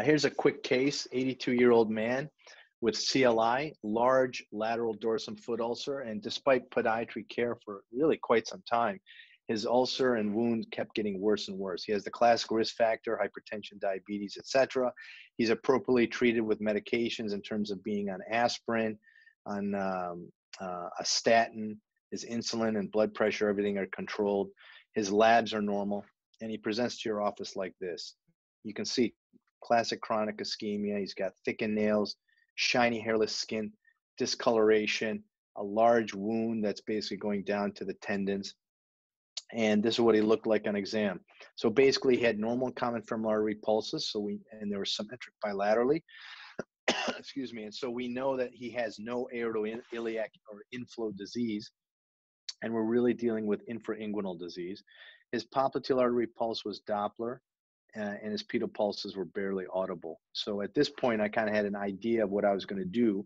Uh, here's a quick case 82 year old man with CLI, large lateral dorsum foot ulcer. And despite podiatry care for really quite some time, his ulcer and wound kept getting worse and worse. He has the classic risk factor, hypertension, diabetes, etc. He's appropriately treated with medications in terms of being on aspirin, on um, uh, a statin. His insulin and blood pressure, everything are controlled. His labs are normal, and he presents to your office like this. You can see classic chronic ischemia. He's got thickened nails, shiny hairless skin, discoloration, a large wound that's basically going down to the tendons and this is what he looked like on exam. So basically, he had normal common femoral artery pulses. So we and they were symmetric bilaterally. Excuse me. And so we know that he has no aortoiliac or inflow disease, and we're really dealing with infrainguinal disease. His popliteal artery pulse was Doppler, uh, and his pedal pulses were barely audible. So at this point, I kind of had an idea of what I was going to do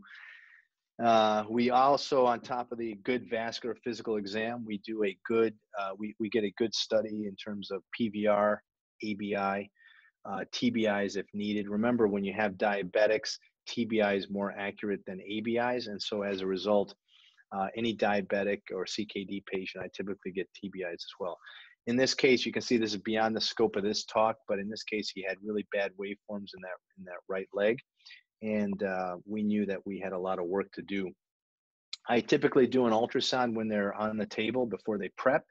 uh, we also, on top of the good vascular physical exam, we do a good, uh, we, we get a good study in terms of PVR, ABI, uh, TBIs if needed. Remember, when you have diabetics, TBI is more accurate than ABIs. And so as a result, uh, any diabetic or CKD patient, I typically get TBIs as well. In this case, you can see this is beyond the scope of this talk, but in this case, he had really bad waveforms in that in that right leg, and uh, we knew that we had a lot of work to do. I typically do an ultrasound when they're on the table before they prep,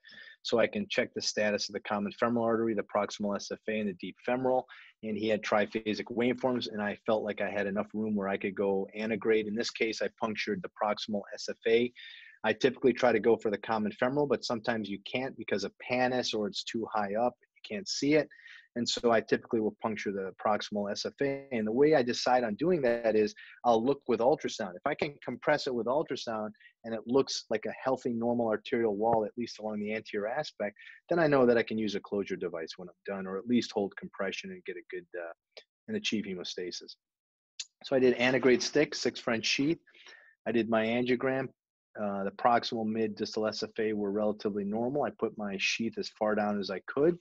so I can check the status of the common femoral artery, the proximal SFA, and the deep femoral. And he had triphasic waveforms, and I felt like I had enough room where I could go antegrade. In this case, I punctured the proximal SFA. I typically try to go for the common femoral, but sometimes you can't because of pannus or it's too high up. You can't see it. And so I typically will puncture the proximal SFA. And the way I decide on doing that is I'll look with ultrasound. If I can compress it with ultrasound and it looks like a healthy, normal arterial wall, at least along the anterior aspect, then I know that I can use a closure device when I'm done, or at least hold compression and get a good uh, and achieve hemostasis. So I did antegrade stick, six French sheath. I did my angiogram. Uh, the proximal mid distal SFA were relatively normal. I put my sheath as far down as I could.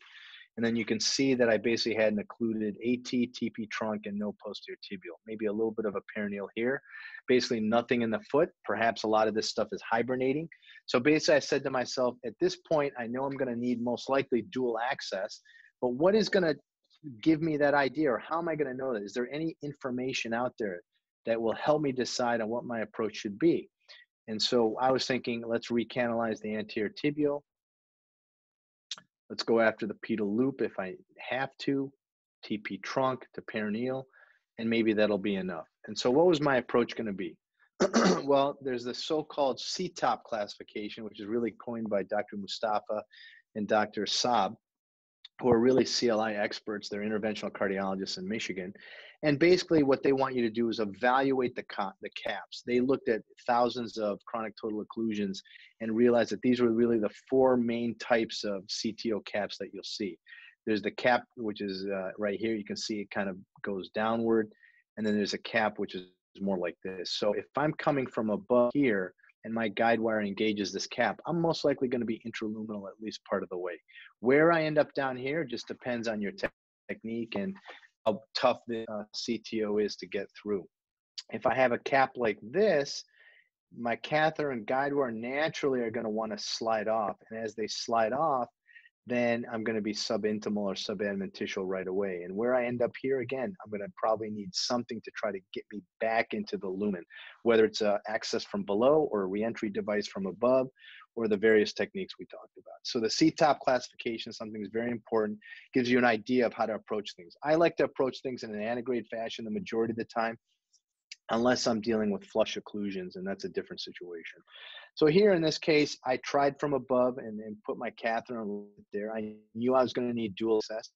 And then you can see that I basically had an occluded AT, TP trunk, and no posterior tibial. Maybe a little bit of a peroneal here. Basically nothing in the foot. Perhaps a lot of this stuff is hibernating. So basically I said to myself, at this point, I know I'm gonna need most likely dual access, but what is gonna give me that idea or how am I gonna know that? Is there any information out there that will help me decide on what my approach should be? And so I was thinking, let's recanalize the anterior tibial Let's go after the pedal loop if I have to, TP trunk to peroneal, and maybe that'll be enough. And so what was my approach going to be? well, there's the so-called CTOP classification, which is really coined by Dr. Mustapha and Dr. Saab, who are really CLI experts. They're interventional cardiologists in Michigan. And basically, what they want you to do is evaluate the, the caps. They looked at thousands of chronic total occlusions and realized that these were really the four main types of CTO caps that you'll see. There's the cap, which is uh, right here. You can see it kind of goes downward. And then there's a cap, which is more like this. So if I'm coming from above here and my guide wire engages this cap, I'm most likely going to be intraluminal at least part of the way. Where I end up down here just depends on your te technique and how tough the uh, CTO is to get through. If I have a cap like this, my catheter and guide wire naturally are going to want to slide off. And as they slide off, then I'm going to be subintimal or subadventitial right away. And where I end up here again, I'm going to probably need something to try to get me back into the lumen, whether it's a access from below or a reentry device from above, or the various techniques we talked about. So the CTOP classification, something is very important, gives you an idea of how to approach things. I like to approach things in an antegrade fashion the majority of the time, unless I'm dealing with flush occlusions, and that's a different situation. So here in this case, I tried from above and, put my catheter there. I knew I was going to need dual access.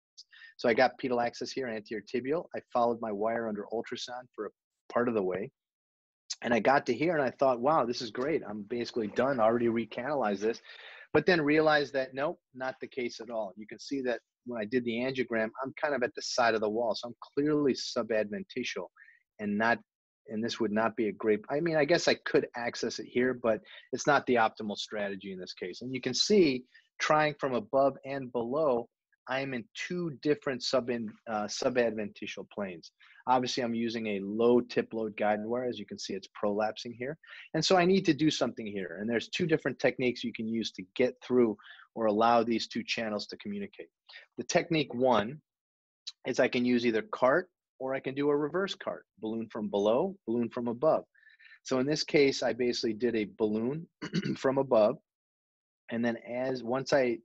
So I got pedal access here, anterior tibial. I followed my wire under ultrasound for a part of the way and I got to here and I thought, wow, this is great. I'm basically done, I already recanalized this. But then realized that nope, not the case at all. You can see that when I did the angiogram, I'm kind of at the side of the wall. So I'm clearly subadventitial and not and this would not be a great I mean, I guess I could access it here, but it's not the optimal strategy in this case. And you can see trying from above and below, I'm in two different sub in uh, subadventitial planes. Obviously, I'm using a low tip load guide wire. As you can see, it's prolapsing here. And so I need to do something here. And there's two different techniques you can use to get through or allow these two channels to communicate. The technique one is I can use either CART or I can do a reverse CART, balloon from below, balloon from above. So in this case, I basically did a balloon from above. And then as once I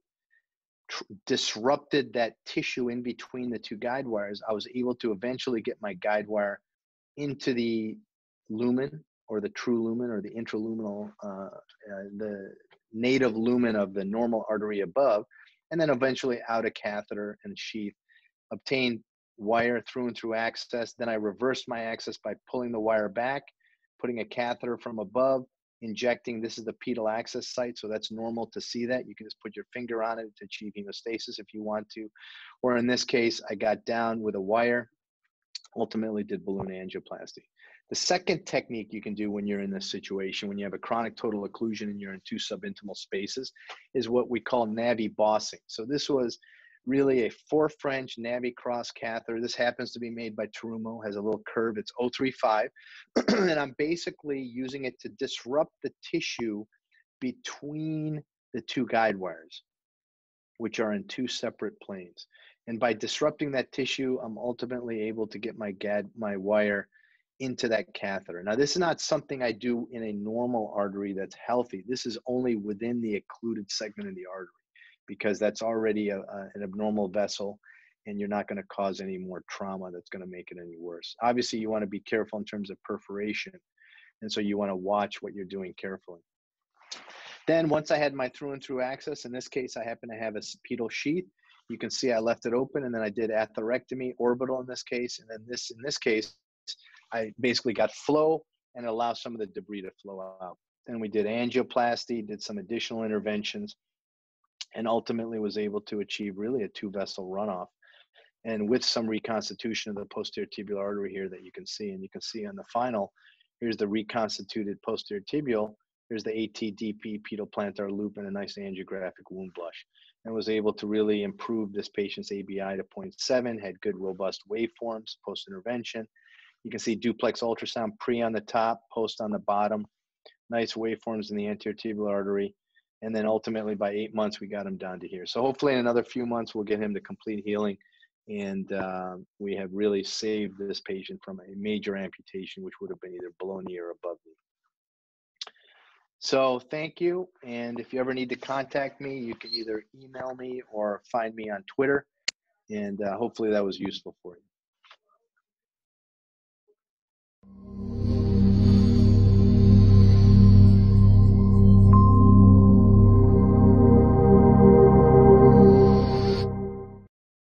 disrupted that tissue in between the two guide wires, I was able to eventually get my guide wire into the lumen or the true lumen or the intraluminal, uh, uh, the native lumen of the normal artery above, and then eventually out a catheter and sheath, obtain wire through and through access. Then I reversed my access by pulling the wire back, putting a catheter from above, injecting. This is the pedal access site, so that's normal to see that. You can just put your finger on it to achieve hemostasis if you want to. Or in this case, I got down with a wire, ultimately did balloon angioplasty. The second technique you can do when you're in this situation, when you have a chronic total occlusion and you're in two subintimal spaces, is what we call Navi bossing. So this was really a four French Navicross catheter. This happens to be made by Terumo, has a little curve. It's 035. and I'm basically using it to disrupt the tissue between the two guide wires, which are in two separate planes. And by disrupting that tissue, I'm ultimately able to get my GAD, my wire into that catheter. Now, this is not something I do in a normal artery that's healthy. This is only within the occluded segment of the artery because that's already a, a, an abnormal vessel and you're not going to cause any more trauma that's going to make it any worse. Obviously, you want to be careful in terms of perforation. And so you want to watch what you're doing carefully. Then once I had my through and through access, in this case, I happen to have a pedal sheath. You can see I left it open and then I did atherectomy, orbital in this case. And then this, in this case, I basically got flow and allow some of the debris to flow out. Then we did angioplasty, did some additional interventions and ultimately was able to achieve really a two vessel runoff. And with some reconstitution of the posterior tibial artery here that you can see and you can see on the final here's the reconstituted posterior tibial. Here's the ATDP pedal plantar loop and a nice angiographic wound blush and was able to really improve this patient's ABI to 0.7 had good robust waveforms post intervention you can see duplex ultrasound pre on the top post on the bottom. Nice waveforms in the anterior tibial artery and then ultimately by eight months we got him down to here. So hopefully in another few months we'll get him to complete healing. And uh, we have really saved this patient from a major amputation which would have been either below knee or above knee so thank you. And if you ever need to contact me you can either email me or find me on twitter. And uh, hopefully that was useful for you